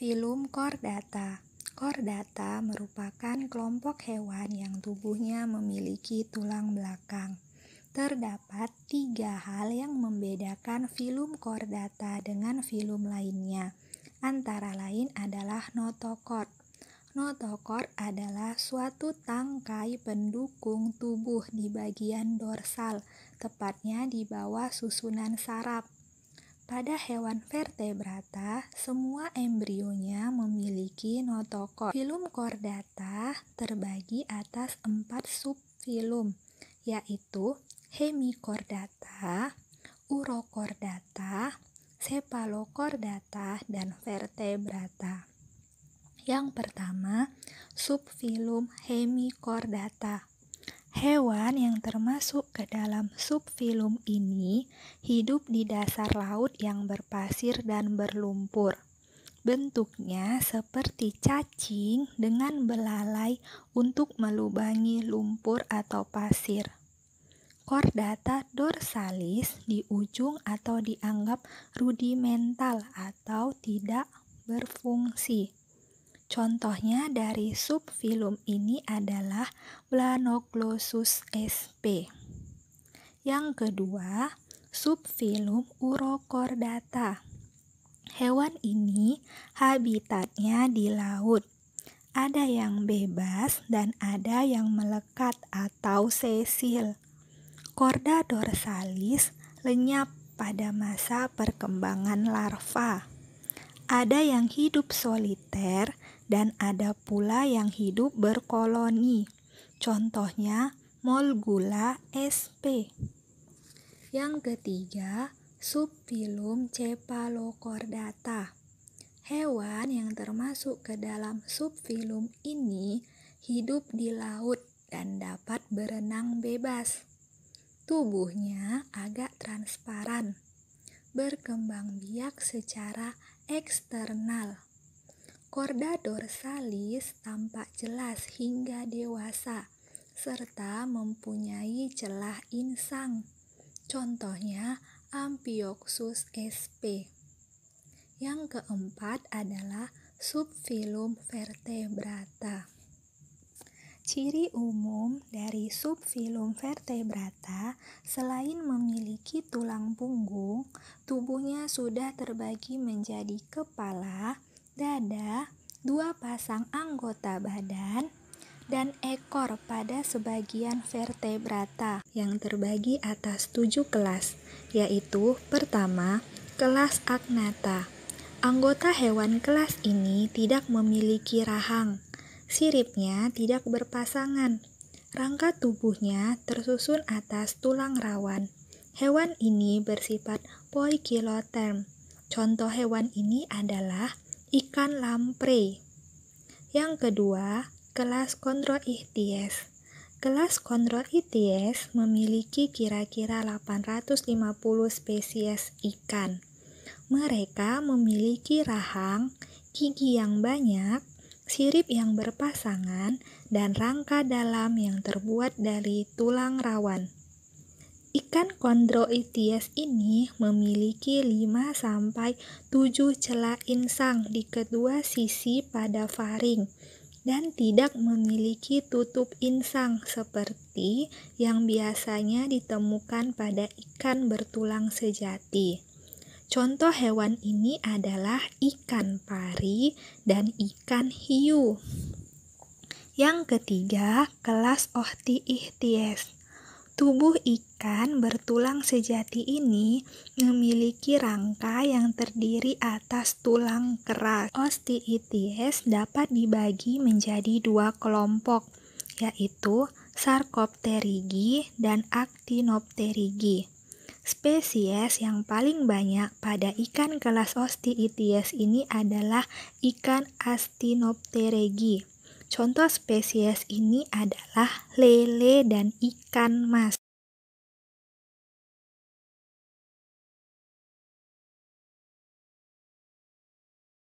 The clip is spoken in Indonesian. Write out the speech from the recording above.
Filum Chordata Chordata merupakan kelompok hewan yang tubuhnya memiliki tulang belakang. Terdapat tiga hal yang membedakan filum chordata dengan filum lainnya. Antara lain adalah notochord. Notochord adalah suatu tangkai pendukung tubuh di bagian dorsal, tepatnya di bawah susunan saraf. Pada hewan vertebrata, semua embrionya memiliki notochord. Filum chordata terbagi atas empat subfilum, yaitu Hemichordata, Urochordata, Cephalochordata, dan Vertebrata. Yang pertama, subfilum Hemichordata. Hewan yang termasuk ke dalam subfilum ini hidup di dasar laut yang berpasir dan berlumpur. Bentuknya seperti cacing dengan belalai untuk melubangi lumpur atau pasir. Chordata dorsalis di ujung atau dianggap rudimental atau tidak berfungsi. Contohnya dari subfilum ini adalah Blanoglossus sp. Yang kedua, subfilum Urochordata. Hewan ini habitatnya di laut. Ada yang bebas dan ada yang melekat atau sesil. Korda dorsalis lenyap pada masa perkembangan larva. Ada yang hidup soliter dan ada pula yang hidup berkoloni. Contohnya Molgula sp. Yang ketiga, subfilum Cephalochordata. Hewan yang termasuk ke dalam subfilum ini hidup di laut dan dapat berenang bebas. Tubuhnya agak transparan, berkembang biak secara eksternal. Korda dorsalis tampak jelas hingga dewasa, serta mempunyai celah insang. Contohnya Amphioxus sp. Yang keempat adalah subfilum vertebrata. Ciri umum dari subfilum vertebrata selain memiliki tulang punggung, tubuhnya sudah terbagi menjadi kepala, dada, dua pasang anggota badan, dan ekor pada sebagian vertebrata yang terbagi atas tujuh kelas, yaitu pertama, kelas agnata. Anggota hewan kelas ini tidak memiliki rahang, siripnya tidak berpasangan, rangka tubuhnya tersusun atas tulang rawan. Hewan ini bersifat poikiloterm. Contoh hewan ini adalah ikan lamprey. Yang kedua, kelas Chondroichthyes. Kelas Chondroichthyes memiliki kira-kira 850 spesies ikan. Mereka memiliki rahang, gigi yang banyak, sirip yang berpasangan, dan rangka dalam yang terbuat dari tulang rawan. Ikan kondroities ini memiliki 5-7 celah insang di kedua sisi pada faring dan tidak memiliki tutup insang seperti yang biasanya ditemukan pada ikan bertulang sejati. Contoh hewan ini adalah ikan pari dan ikan hiu. Yang ketiga, kelas Ochtiichthyes. Tubuh ikan bertulang sejati ini memiliki rangka yang terdiri atas tulang keras. Osteichthyes dapat dibagi menjadi dua kelompok, yaitu Sarcopterigi dan Actinopterigi. Spesies yang paling banyak pada ikan kelas Osteichthyes ini adalah ikan Actinopterigi. Contoh spesies ini adalah lele dan ikan mas.